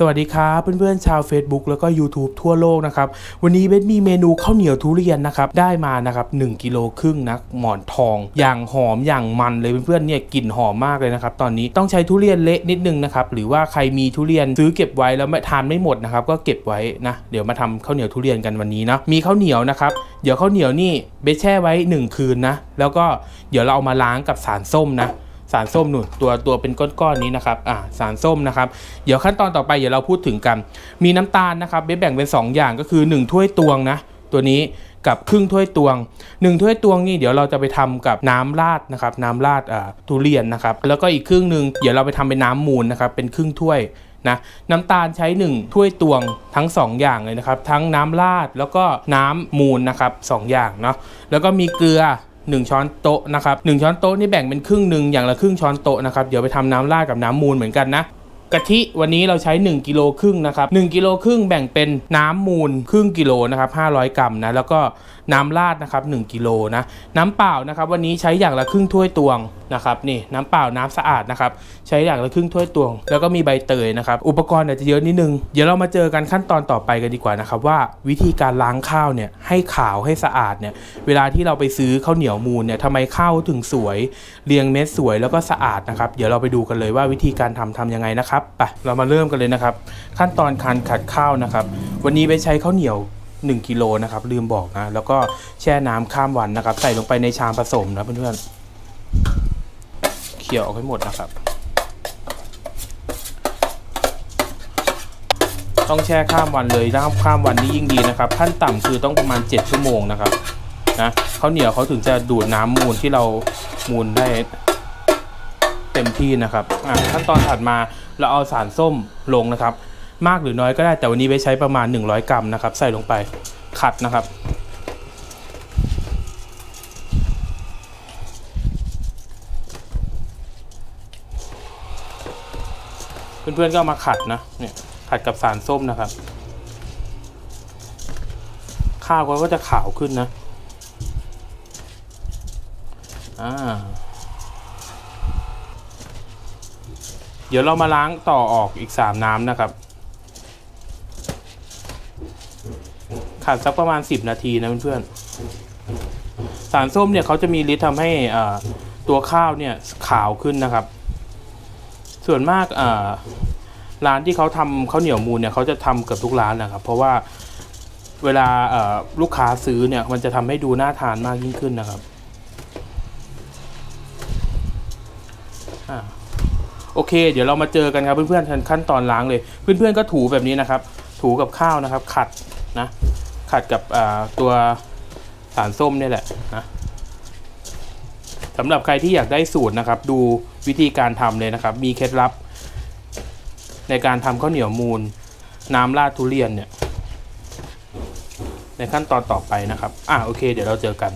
สวัสดีครับเพื่อนๆชาว Facebook แล้วก็ YouTube ทั่วโลกนะครับ วันนี้เบสมีเมนูข้าวเหนียวทุเรียนนะครับ ได้มานะครับ1กิโลครึ่งนะหมอนทอง อย่างหอมอย่างมันเลยเพื่อนๆเนี่ยกลิ่นหอมมากเลยนะครับ ตอนนี้ต้องใช้ทุเรียนเละนิดนึงนะครับ หรือว่าใครมีทุเรียนซื้อเก็บไว้แล้วไม่ทานไม่หมดนะครับ ก็เก็บไว้นะ เดี๋ยวมาทำข้าวเหนียวทุเรียนกันวันนี้นะมีข้าวเหนียวนะครับเดี๋ยวข้าวเหนียวนี่เบสแช่ไว้ 1 คืนนะแล้วก็เดี๋ยวเราเอามาล้างกับสารส้มนะ สารส้มหนุนตัวตัวเป็นก้อนๆนี้นะครับอ่าสารส้มนะครับเดี๋ยวขั้นตอนต่อไปเดี๋ยวเราพูดถึงกัน มีน้ำตาลนะครับเบสแบ่งเป็น 2 อย่างก็คือ 1 ถ้วยตวงนะตัวนี้กับครึ่งถ้วยตวง1ถ้วยตวงนี่เดี๋ยวเราจะไปทำกับน้ำราดนะครับน้ำราดอ่าทุเรียนนะครับแล้วก็อีกครึ่งหนึ่งเดี๋ยวเราไปทำเป็นน้ำมูลนะครับเป็นครึ่งถ้วยนะน้ำตาลใช้ 1 ถ้วยตวงทั้ง 2 อย่างเลยนะครับ ทั้งน้ำราดแล้วก็น้ำมูลนะครับสองอย่างเนาะแล้วก็มีเกลือ 1 ช้อนโต๊ะนะครับ1ช้อนโต๊ะนี่แบ่งเป็นครึ่งหนึ่งอย่างละครึ่งช้อนโต๊ะนะครับเดี๋ยวไปทำน้ำราดกับน้ำมูลเหมือนกันนะ กะทิวันนี้เราใช้ 1กิโลครึ่งนะครับ1กิโลครึ่งแบ่งเป็นน้ำมูลครึ่งกิโลนะครับ500 กรัมนะแล้วก็น้ำราดนะครับ1กิโลนะน้ำเปล่านะครับวันนี้ใช้อย่างละครึ่งถ้วยตวงนะครับนี่น้ำเปล่าน้ำสะอาดนะครับใช้อย่างละครึ่งถ้วยตวง แล้วก็มีใบเตยนะครับอุปกรณ์อาจจะเยอะนิดนึงเดี๋ยวเรามาเจอกันขั้นตอนต่อไปกันดีกว่านะครับว่าวิธีการล้างข้าวเนี่ยให้ขาวให้สะอาดเนี่ยเวลาที่เราไปซื้อข้าวเหนียวมูลเนี่ยทำไมข้าวถึงสวย เรียงเม็ดสวยแล้วก็สะอาดนะครับเดี๋ยวเราไปดูกันเลยว่าวิธีการทำทำยังไงนะครับไปเรามาเริ่มกันเลยนะครับ ขั้นตอนการขัดข้าวนะครับ วันนี้ไปใช้ข้าวเหนียว 1กิโลนะครับลืมบอกนะแล้วก็แช่น้ำข้ามวันนะครับ ใส่ลงไปในชามผสมนะเพื่อนๆเคี่ยวออกให้หมดนะครับ ต้องแช่ข้ามวันเลยถ้าข้ามวันนี้ยิ่งดีนะครับ ขั้นต่ำคือต้องประมาณ 7 ชั่วโมงนะครับนะข้าวเหนียวเขาถึงจะดูดน้ำมูลที่เรามูลได้ เต็มที่นะครับอะขั้นตอนถัดมาเราเอาสารส้มลงนะครับ มากหรือน้อยก็ได้แต่วันนี้ไปใช้ประมาณ 100 กรัมนะครับ ใส่ลงไปขัดนะครับเพื่อนๆก็ามาขัดนะเนี่ยขัดกับสารส้มนะครับ ข้าวก็จะขาวขึ้นนะ อ่า ดี๋ยวเรามาล้างต่อออกอีก 3 น้ำนะครับ ขัดสักประมาณ 10 นาทีนะเพื่อนๆสารส้มเนี่ยเขาจะมีฤทธิ์ทำให้ตัวข้าวเนี่ยขาวขึ้นนะครับ ส่วนมากร้านที่เขาทำข้าวเหนียวมูลเนี่ยเขาจะทำเกือบทุกร้านนะครับ เพราะว่าเวลาลูกค้าซื้อเนี่ยมันจะทำให้ดูน่าทานมากยิ่งขึ้นนะครับ โอเค เดี๋ยวเรามาเจอกันครับเพื่อนๆขั้นตอนล้างเลย เพื่อนๆก็ถูแบบนี้นะครับ ถูกับข้าวนะครับ ขัดนะขัดกับตัวสารส้มนี่แหละนะสำหรับใครที่อยากได้สูตรนะครับ ดูวิธีการทำเลยนะครับ มีเคล็ดลับ ในการทำข้าวเหนียวมูล น้ำราดทุเรียนเนี่ยในขั้นตอนต่อไปนะครับ อะโอเค เดี๋ยวเราเจอกัน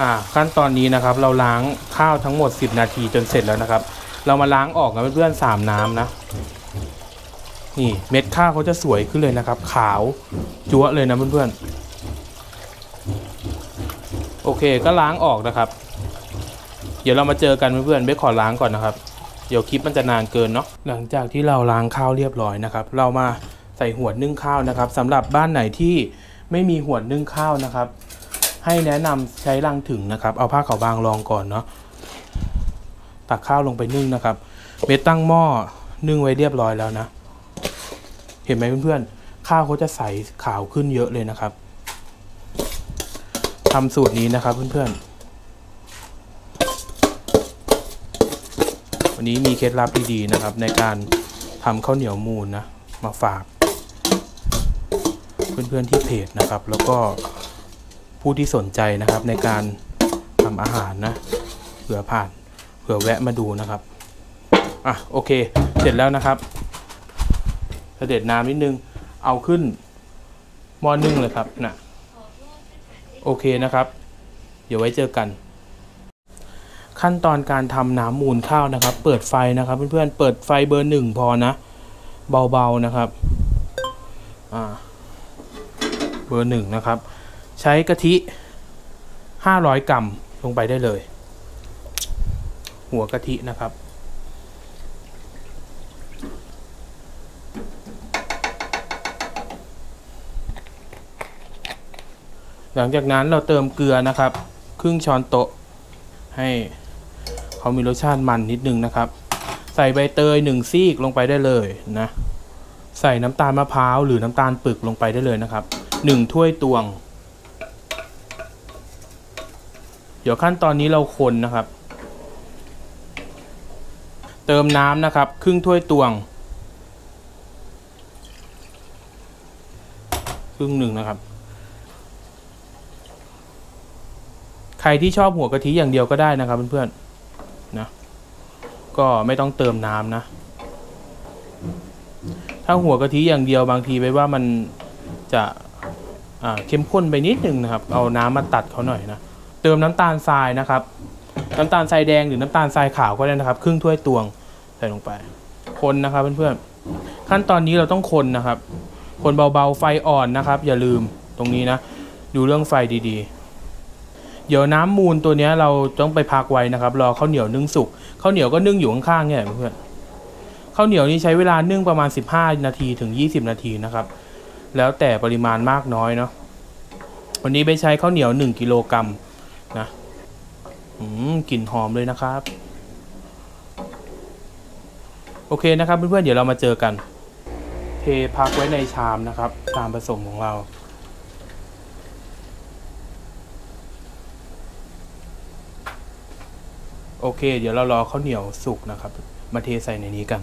อ่าขั้นตอนนี้นะครับเราล้างข้าวทั้งหมด 10 นาทีจนเสร็จแล้วนะครับ เรามาล้างออกกันเพื่อนๆสามน้ำนะนี่เม็ดข้าวเขาจะสวยขึ้นเลยนะครับ ขาวจั๊วเลยนะเพื่อนๆโอเคก็ล้างออกนะครับ เดี๋ยวเรามาเจอกันเพื่อนๆเบสขอล้างก่อนนะครับ เดี๋ยวคลิปมันจะนานเกินเนาะหลังจากที่เราล้างข้าวเรียบร้อยนะครับ เรามาใส่หัวนึ่งข้าวนะครับสำหรับบ้านไหนที่ไม่มีหัวนึ่งข้าวนะครับ ให้แนะนำใช้รังถึงนะครับ เอาผ้าขาวบางรองก่อนเนาะตักข้าวลงไปนึ่งนะครับเบสตั้งหม้อนึ่งไว้เรียบร้อยแล้วนะ เห็นไหมเพื่อนๆข้าวเขาจะใสขาวขึ้นเยอะเลยนะครับทำสูตรนี้นะครับเพื่อนๆวันนี้มีเคล็ดลับดีๆนะครับ ในการทำข้าวเหนียวมูลนะ มาฝาก เพื่อนๆที่เพจนะครับ แล้วก็ ผู้ที่สนใจนะครับในการทำอาหารนะเผื่อผ่านเผื่อแวะมาดูนะครับอะโอเค เสร็จแล้วนะครับเสด็จน้ำนิดนึงเอาขึ้นหม้อนึ่งเลยครับนะโอเคนะครับ เดี๋ยวไว้เจอกัน ขั้นตอนการทำน้ำมูลข้าวนะครับ เปิดไฟนะครับเพื่อนๆเปิดไฟเบอร์หนึ่งพอนะ เบาๆนะครับอ่าเบอร์หนึ่งนะครับ ใช้กะทิ 500 กรัมลงไปได้เลย หัวกะทินะครับ หลังจากนั้นเราเติมเกลือนะครับ ครึ่งช้อนโต๊ะ ให้เขามีรสชาติมันนิดนึงนะครับ ใส่ใบเตยหนึ่งซีกลงไปได้เลยนะ ใส่น้ำตาลมะพร้าวหรือน้ำตาลปึกลงไปได้เลยนะครับหนึ่งถ้วยตวง เดี๋ยวขั้นตอนนี้เราคนนะครับ เติมน้ำนะครับ ครึ่งถ้วยตวง ครึ่งหนึ่งนะครับ ใครที่ชอบหัวกะทิอย่างเดียวก็ได้นะครับเพื่อนๆนะก็ไม่ต้องเติมน้ำนะ ถ้าหัวกะทิอย่างเดียวบางทีไปว่ามันจะเข้มข้นไปนิดนึงนะครับ เอาน้ำมาตัดเขาหน่อยนะ ติมน้ำตาลทรายนะครับ น้ำตาลทรายแดงหรือน้ำตาลทรายขาวก็ได้นะครับ ครึ่งถ้วยตวงใส่ลงไป คนนะครับเพื่อนๆขั้นตอนนี้เราต้องคนนะครับ คนเบาๆไฟอ่อนนะครับ อย่าลืมตรงนี้นะ ดูเรื่องไฟดีๆ เดี๋ยวน้ำมูลตัวนี้เราต้องไปพักไว้นะครับ รอข้าวเหนียวนึ่งสุกข้าวเหนียวก็นึ่งอยู่ข้างๆเนี่ยเพื่อนข้าวเหนียวนี่ใช้เวลานึ่งประมาณ 15 นาทีถึง 20 นาทีนะครับ แล้วแต่ปริมาณมากน้อยเนาะวันนี้ไปใช้ข้าวเหนียว 1 กิโลกรัม นะอืมกลิ่นหอมเลยนะครับ โอเคนะครับเพื่อนๆเดี๋ยวเรามาเจอกัน เทพักไว้ในชามนะครับชามผสมของเราโอเค เดี๋ยวเรารอข้าวเหนียวสุกนะครับ มาเทใส่ในนี้กัน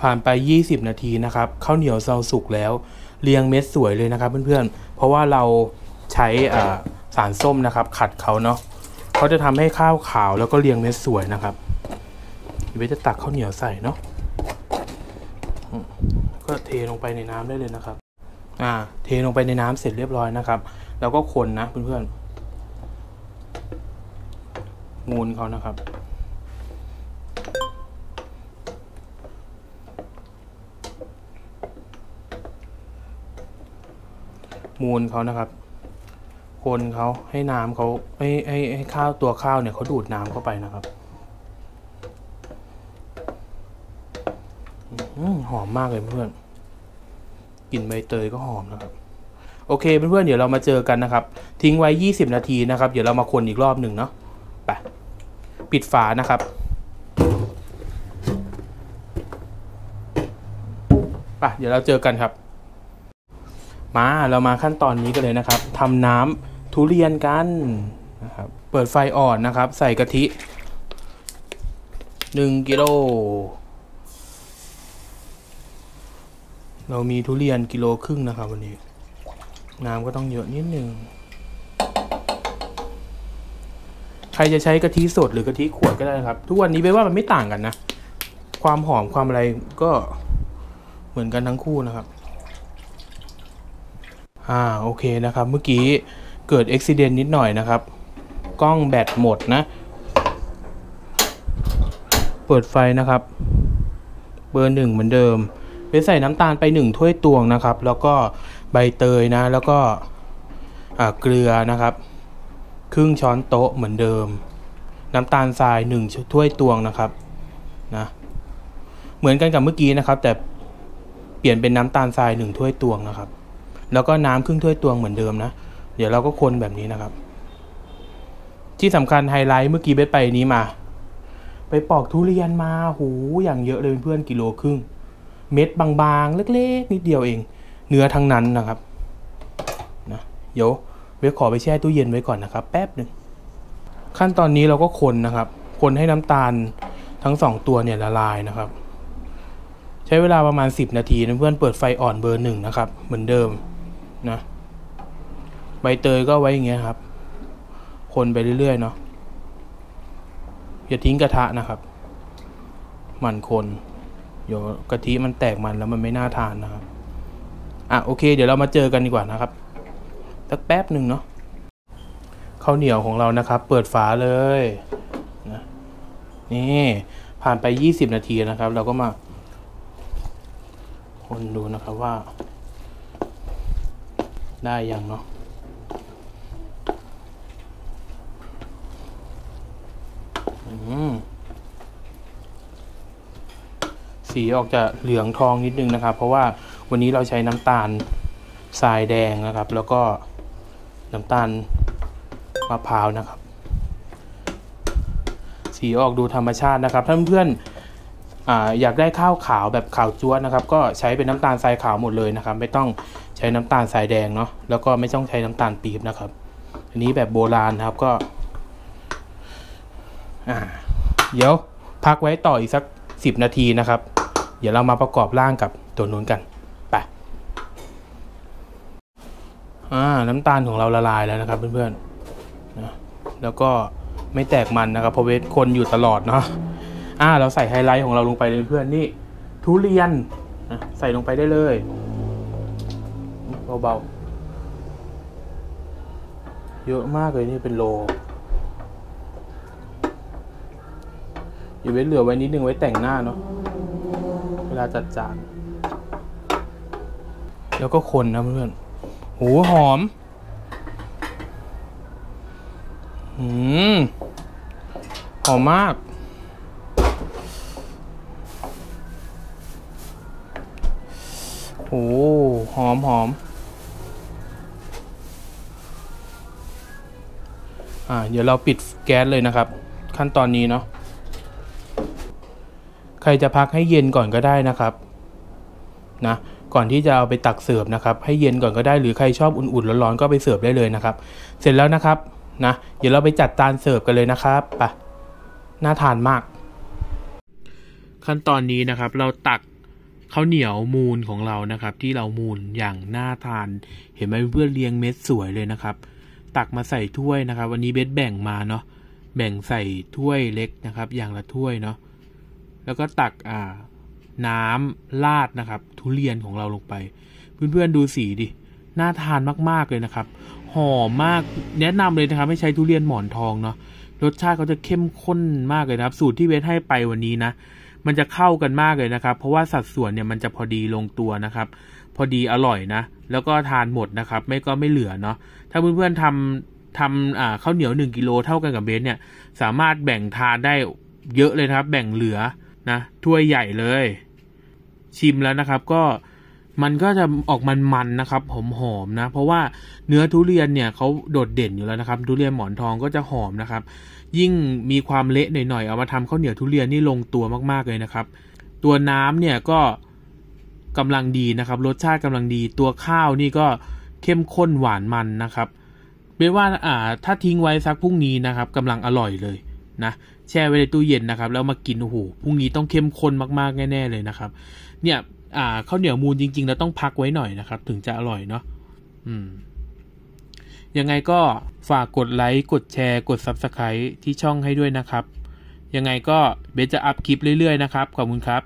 ผ่านไป 20 นาทีนะครับข้าวเหนียวเราสุกแล้ว เรียงเม็ดสวยเลยนะครับเพื่อนๆ เพราะว่าเราใช้อ่า สารส้มนะครับ ขัดเขาเนาะเขาจะทำให้ข้าวขาวแล้วก็เรียงเม็ดสวยนะครับเดี๋ยวจะตักข้าวเหนียวใส่เนาะก็เทลงไปในน้ำได้เลยนะครับ อ่า เทลงไปในน้ำเสร็จเรียบร้อยนะครับ แล้วก็คนนะเพื่อนๆมูนเขานะครับมูลเขานะครับ นเขาให้น้ำเขาให้ให้ให้ข้าวตัวข้าวเนี่ยเขาดูดน้ำเข้าไปนะครับอหอมมากเลยเพื่อนกลิ่นใบเตยก็หอมนะครับ โอเคเพื่อนๆเดี๋ยวเรามาเจอกันนะครับ ทิ้งไว้ 20 นาทีนะครับ เดี๋ยวเรามาคนอีกรอบหนึ่งเนาะไปปิดฝานะครับไปเดี๋ยวเราเจอกันครับ มาเรามาขั้นตอนนี้กันเลยนะครับทำน้ำ ทุเรียนกันนะครับเปิดไฟอ่อนนะครับ ใส่กะทิหนึ่งกิโลเรามีทุเรียนกิโลครึ่งนะครับ วันนี้ น้ำก็ต้องเยอะนิดหนึ่งใครจะใช้กะทิสดหรือกะทิขวดก็ได้นะครับ ทุกวันนี้ไปว่ามันไม่ต่างกันนะ ความหอมความอะไรก็เหมือนกันทั้งคู่นะครับ อ่าโอเคนะครับ เมื่อกี้ เกิดอุบิเหตุนิดหน่อยนะครับ กล้องแบตหมดนะ เปิดไฟนะครับ เบอร์หนึ่งเหมือนเดิมไปใส่น้ำตาลไปหนึ่งถ้วยตวงนะครับ แล้วก็ใบเตยนะ แล้วก็เกลือนะครับ ครึ่งช้อนโต๊ะเหมือนเดิม น้ำตาลทรายหนึ่งถ้วยตวงนะครับนะเหมือนกันกับเมื่อกี้นะครับ แต่เปลี่ยนเป็นน้ำตาลทรายหนึ่งถ้วยตวงนะครับ แล้วก็น้ำครึ่งถ้วยตวงเหมือนเดิมนะ เดี๋ยวเราก็คนแบบนี้นะครับ ที่สำคัญไฮไลท์เมื่อกี้เบสไปนี้มา ไปปอกทุเรียนมาหูอย่างเยอะเลยเพื่อนกิโลครึ่ง เม็ดบางๆ เล็กๆ นิดเดียวเอง เนื้อทั้งนั้นนะครับนะเดี๋ยวเบสขอไปแช่ตู้เย็นไว้ก่อนนะครับ แป๊บหนึ่งขั้นตอนนี้เราก็คนนะครับ คนให้น้ำตาลทั้งสองตัวเนี่ยละลายนะครับ ใช้เวลาประมาณ 10 นาทีนะเพื่อนเปิดไฟอ่อนเบอร์หนึ่งนะครับ เหมือนเดิมนะ ใบเตยก็ไว้อย่างเงี้ยครับ คนไปเรื่อยๆเนาะอย่าทิ้งกระทะนะครับมันคนเดี๋ยวกะทิมันแตกมันแล้วมันไม่น่าทานนะครับอะโอเค เดี๋ยวเรามาเจอกันดีกว่านะครับสักแป๊บหนึ่งเนาะข้าวเหนียวของเรานะครับ เปิดฝาเลยนะนี่ผ่านไป 20 นาทีนะครับ เราก็มา คนดูนะครับว่า ได้ยังเนาะอืม สีออกจะเหลืองทองนิดนึงนะครับ เพราะว่าวันนี้เราใช้น้ำตาลทรายแดงนะครับ แล้วก็น้ำตาลมะพร้าวนะครับ สีออกดูธรรมชาตินะครับท่านเพื่อนออยากได้ข้าวขาวแบบขาวจ้วนนะครับ ก็ใช้เป็นน้ำตาลทรายขาวหมดเลยนะครับ ไม่ต้องใช้น้ำตาลทรายแดงเนาะแล้วก็ไม่ต้องใช้น้ำตาลปี๊บนะครับ อันนี้แบบโบราณนะครับก็เดี๋ยวพักไว้ต่ออีกสักสิบนาทีนะครับ เดี๋ยวเรามาประกอบร่างกับตัวนู้นกันไปอ่าน้ำตาลของเราละลายแล้วนะครับเพื่อนๆนะแล้วก็ไม่แตกมันนะครับเพราะเวทคนอยู่ตลอดเนาะอ่าเราใส่ไฮไลท์ของเราลงไปเลยเพื่อนนี่ทุเรียนนะใส่ลงไปได้เลยเบาๆเยอะมากเลยนี่เป็นโลอยู่เว้นเหลือไว้นิดนึงไว้แต่งหน้าเนาะ ลาจัดจาน แล้วก็คนนะเพื่อนๆหูหอม อืม หอมมาก โอ้หอมหอม อ่า เดี๋ยวเราปิดแก๊สเลยนะครับ ขั้นตอนนี้เนาะ ใครจะพักให้เย็นก่อนก็ได้นะครับนะก่อนที่จะเอาไปตักเสิร์ฟนะครับ ให้เย็นก่อนก็ได้หรือใครชอบอุ่นๆร้อนๆก็ไปเสิร์ฟได้เลยนะครับ เสร็จแล้วนะครับนะเดี๋ยวเราไปจัดจานเสิร์ฟกันเลยนะครับไปน่าทานมาก ขั้นตอนนี้นะครับ เราตักข้าวเหนียวมูลของเรานะครับ ที่เรามูลอย่างน่าทาน เห็นไหมเพื่อนเรียงเม็ดสวยเลยนะครับ ตักมาใส่ถ้วยนะครับ วันนี้เบสแบ่งมาเนาะแบ่งใส่ถ้วยเล็กนะครับ อย่างละถ้วยเนาะ แล้วก็ตักอ่าน้ำราดนะครับ ทุเรียนของเราลงไป เพื่อนๆดูสีดิน่าทานมากๆเลยนะครับหอมมากแนะนำเลยนะครับ ให้ใช้ทุเรียนหมอนทองเนาะรสชาติเขาจะเข้มข้นมากเลยนะครับ สูตรที่เบสให้ไปวันนี้นะ มันจะเข้ากันมากเลยนะครับ เพราะว่าสัดส่วนเนี่ยมันจะพอดีลงตัวนะครับ พอดีอร่อยนะ แล้วก็ทานหมดนะครับ ไม่ก็ไม่เหลือเนาะถ้าเพื่อนๆทำทำข้าวเหนียวหนึ่งกิโลเท่ากันกับเบสเนี่ย สามารถแบ่งทานได้เยอะเลยนะครับ แบ่งเหลือ นะถ้วยใหญ่เลย ชิมแล้วนะครับก็มันก็จะออกมันๆนะครับหอมๆนะ เพราะว่าเนื้อทุเรียนเนี่ยเขาโดดเด่นอยู่แล้วนะครับ ทุเรียนหมอนทองก็จะหอมนะครับ ยิ่งมีความเละหน่อยๆเอามาทำข้าวเหนียวทุเรียนนี่ลงตัวมากๆเลยนะครับ ตัวน้ำเนี่ยก็กำลังดีนะครับรสชาติกำลังดี ตัวข้าวนี่ก็เข้มข้นหวานมันนะครับเบว่าอ่าถ้าทิ้งไว้สักพรุ่งนี้นะครับกำลังอร่อยเลย นะแช่ไว้ในตู้เย็นนะครับ แล้วมากินโอ้โหพรุ่งนี้ต้องเข้มข้นมากๆแน่ๆเลยนะครับ เนี่ยอ่าข้าวเหนียวมูลจริงๆแล้วต้องพักไว้หน่อยนะครับ ถึงจะอร่อยเนาะอืมยังไงก็ฝากกดไลค์กดแชร์กด Subscribe ที่ช่องให้ด้วยนะครับ ยังไงก็เบสจะอัพคลิปเรื่อยๆนะครับขอบคุณครับ